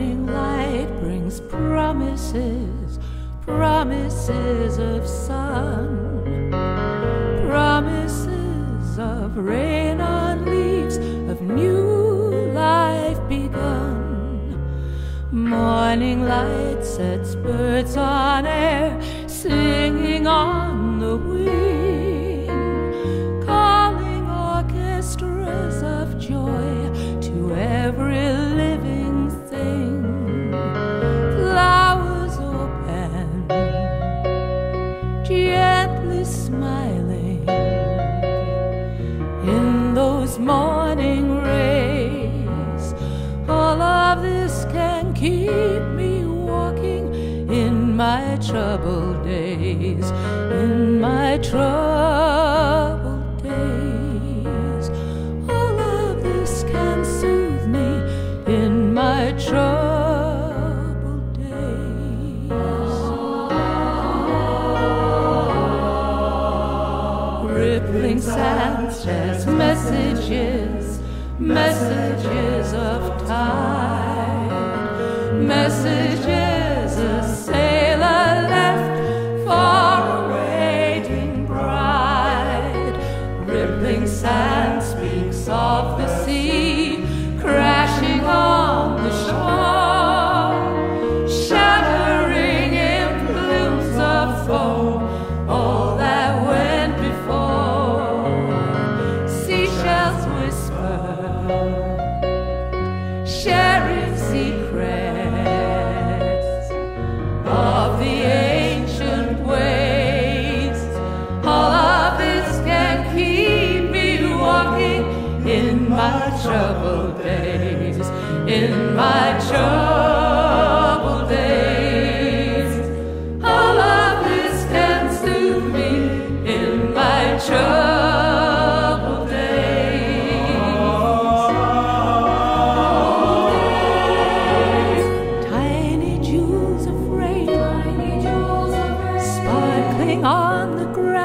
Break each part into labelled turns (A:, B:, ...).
A: morning light brings promises, promises of sun, promises of rain on leaves, of new life begun. Morning light sets birds on air, singing on smiling in those morning rays. All of this can keep me walking in my troubled days, in my troubled just as messages, messages of time. on the ground.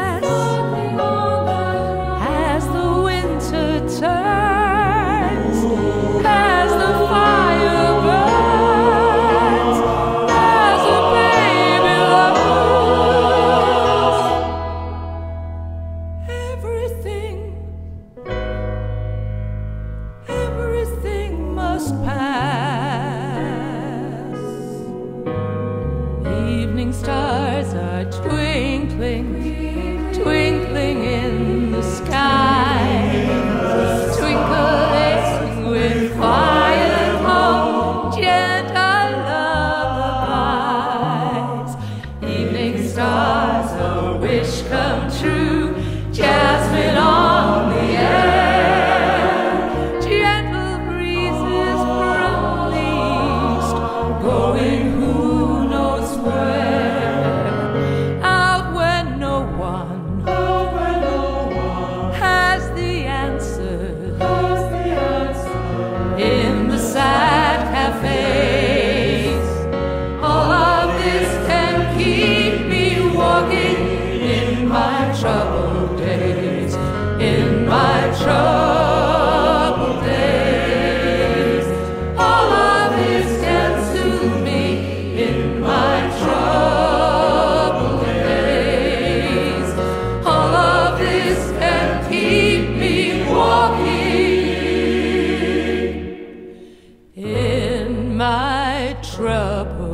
A: trouble.